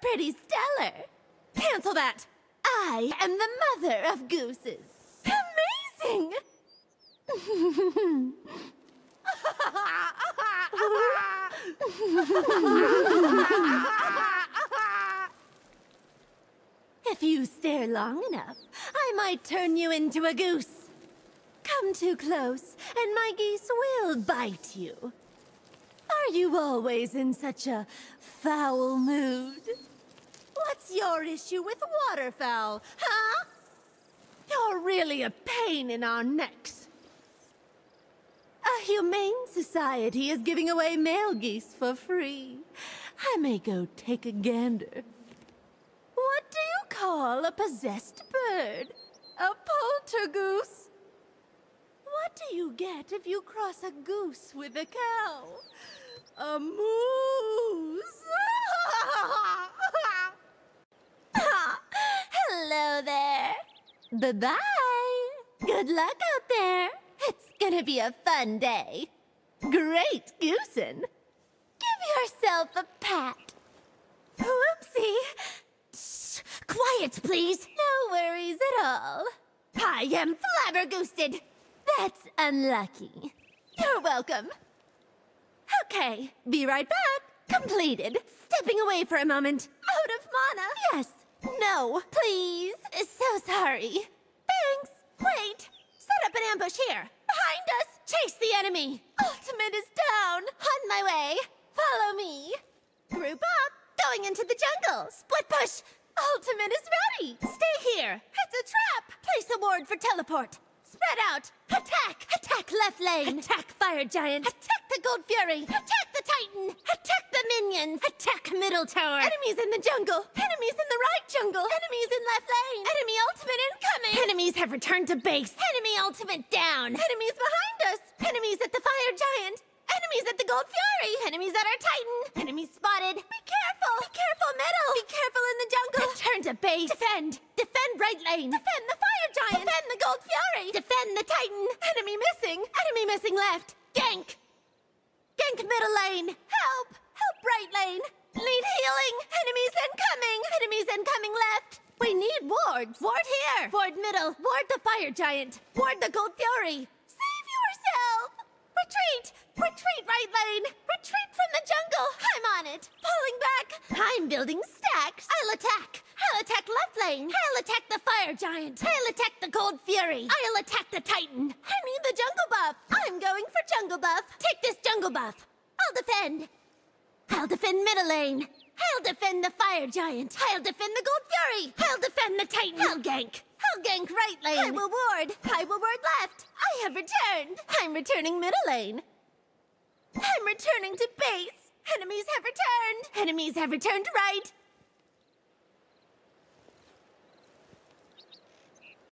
pretty stellar. Cancel that. I am the mother of gooses. Amazing! if you stare long enough, I might turn you into a goose. Come too close, and my geese will bite you. Are you always in such a foul mood? Your issue with waterfowl, huh? You're really a pain in our necks. A humane society is giving away male geese for free. I may go take a gander. What do you call a possessed bird? A poltergoose? What do you get if you cross a goose with a cow? A moose! Hello there. Bye-bye. Good luck out there. It's gonna be a fun day. Great goosing. Give yourself a pat. Whoopsie. Shh, quiet, please. No worries at all. I am flabbergoosted. That's unlucky. You're welcome. Okay, be right back. Completed. Stepping away for a moment. Out of mana. Yes. No, please. Uh, so sorry. Thanks. Wait. Set up an ambush here. Behind us. Chase the enemy. Ultimate is down. On my way. Follow me. Group up. Going into the jungle. Split push. Ultimate is ready. Stay here. It's a trap. Place a ward for teleport. Spread out. Attack. Attack left lane. Attack fire giant. Attack the gold fury. Attack the titan. Attack the minions. Attack middle tower. Enemies in the jungle. Enemies in the right jungle. Enemies in left lane. Enemy ultimate incoming. Enemies have returned to base. Enemy ultimate down. Enemies behind us. Enemies at the fire giant. Enemies at the Gold Fury! Enemies at our Titan! Enemies spotted! Be careful! Be careful, middle! Be careful in the jungle! Return to base! Defend! Defend right lane! Defend the Fire Giant! Defend the Gold Fury! Defend the Titan! Enemy missing! Enemy missing left! Gank! Gank middle lane! Help! Right lane! Need healing! Enemies incoming! Enemies incoming left! We need wards! Ward here! Ward middle! Ward the Fire Giant! Ward the Gold Fury! Save yourself! Retreat! Retreat, right lane! Retreat from the jungle! I'm on it! Pulling back! I'm building stacks! I'll attack! I'll attack left lane! I'll attack the fire giant! I'll attack the gold fury! I'll attack the titan! I need the jungle buff! I'm going for jungle buff! Take this jungle buff! I'll defend! I'll defend middle lane! I'll defend the fire giant! I'll defend the gold fury! I'll defend the titan! I'll gank! I'll gank right lane! I will ward! I will ward left! I have returned! I'm returning middle lane! I'm returning to base! Enemies have returned! Enemies have returned right!